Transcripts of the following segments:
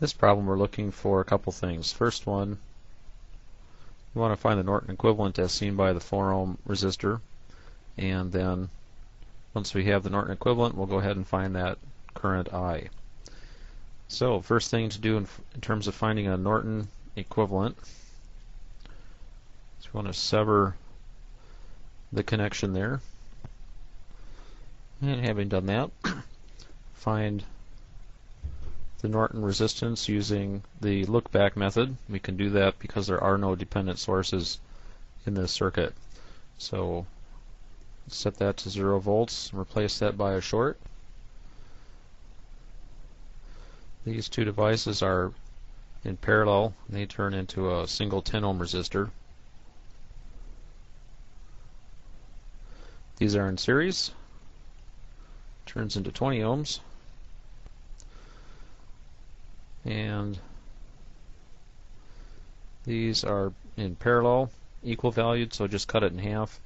This problem we're looking for a couple things. First one, we want to find the Norton equivalent as seen by the 4 ohm resistor and then once we have the Norton equivalent we'll go ahead and find that current I. So first thing to do in, in terms of finding a Norton equivalent is we want to sever the connection there and having done that find the Norton resistance using the look back method. We can do that because there are no dependent sources in this circuit. So set that to 0 volts, replace that by a short. These two devices are in parallel, they turn into a single 10 ohm resistor. These are in series, turns into 20 ohms and these are in parallel equal valued so just cut it in half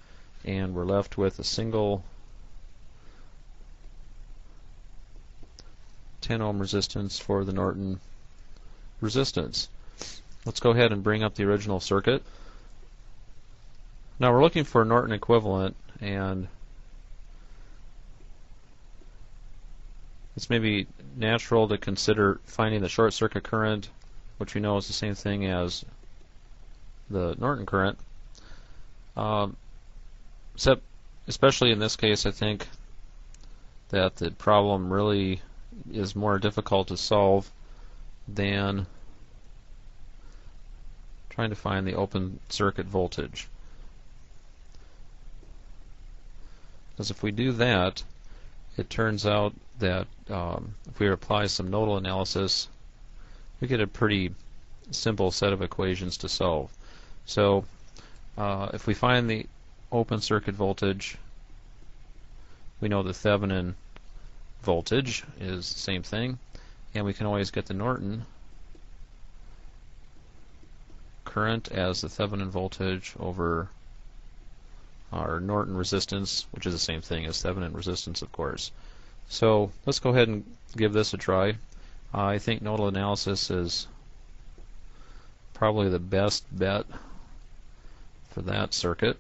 and we're left with a single 10 ohm resistance for the Norton resistance. Let's go ahead and bring up the original circuit. Now we're looking for a Norton equivalent and it's maybe natural to consider finding the short circuit current, which we know is the same thing as the Norton current. Um, except, especially in this case, I think that the problem really is more difficult to solve than trying to find the open circuit voltage. Because if we do that, it turns out that um, if we apply some nodal analysis, we get a pretty simple set of equations to solve. So uh, if we find the open circuit voltage, we know the Thevenin voltage is the same thing, and we can always get the Norton current as the Thevenin voltage over our Norton resistance, which is the same thing as Thevenin resistance, of course. So let's go ahead and give this a try. Uh, I think nodal analysis is probably the best bet for that circuit.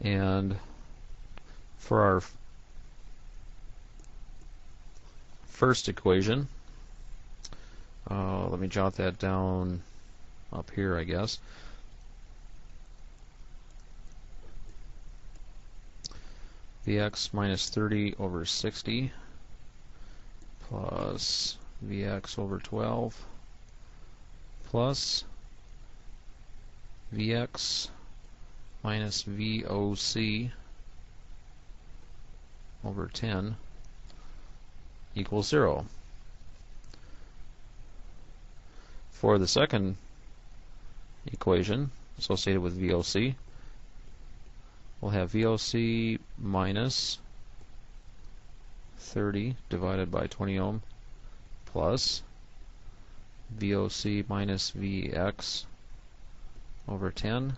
And for our first equation, uh, let me jot that down up here, I guess. Vx minus 30 over 60 plus Vx over 12 plus Vx minus VOC over 10 equals 0. For the second equation associated with VOC, we'll have VOC minus 30 divided by 20 ohm plus VOC minus VX over 10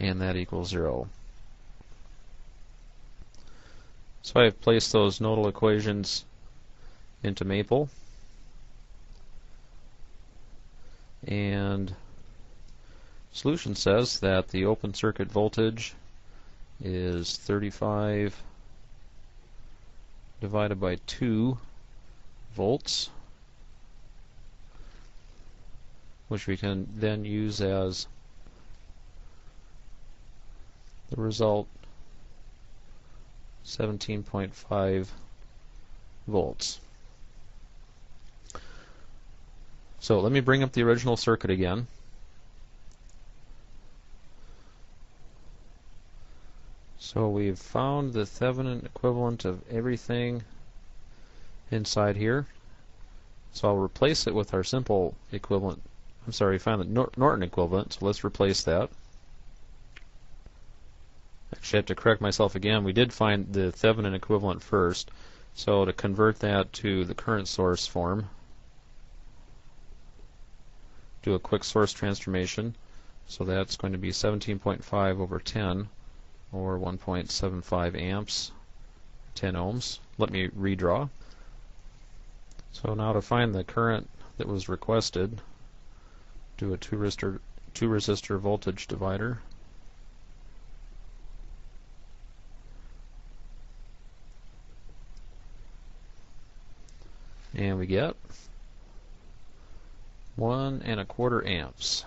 and that equals 0. So I've placed those nodal equations into Maple and solution says that the open circuit voltage is 35 divided by 2 volts which we can then use as the result 17.5 volts. So let me bring up the original circuit again. So we've found the Thevenin equivalent of everything inside here. So I'll replace it with our simple equivalent. I'm sorry, we found the Nor Norton equivalent, so let's replace that. Actually, I have to correct myself again. We did find the Thevenin equivalent first. So to convert that to the current source form, do a quick source transformation. So that's going to be 17.5 over 10 or 1.75 amps, 10 ohms. Let me redraw. So now to find the current that was requested, do a two resistor, two resistor voltage divider. And we get one and a quarter amps.